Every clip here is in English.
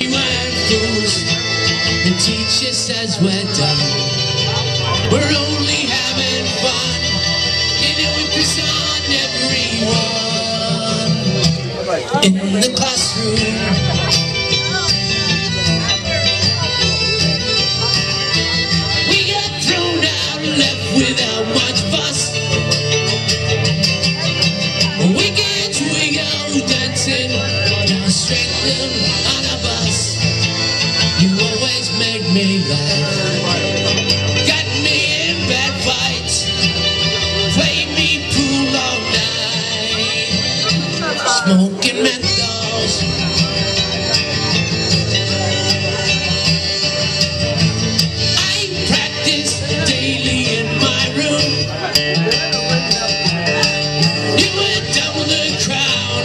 We weren't fools. The teacher says we're done. We're only having fun. And it would piss on everyone. In the classroom. smoking meth I practice daily in my room. You double the crown.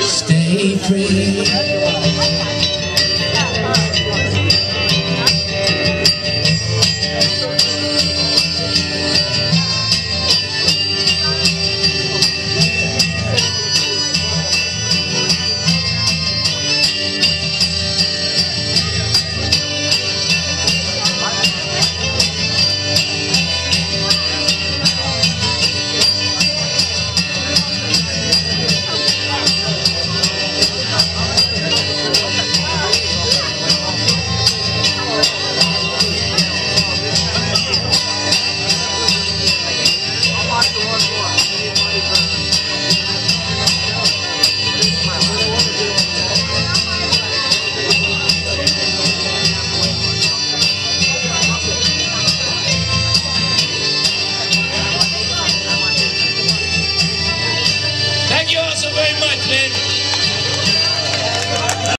Stay free.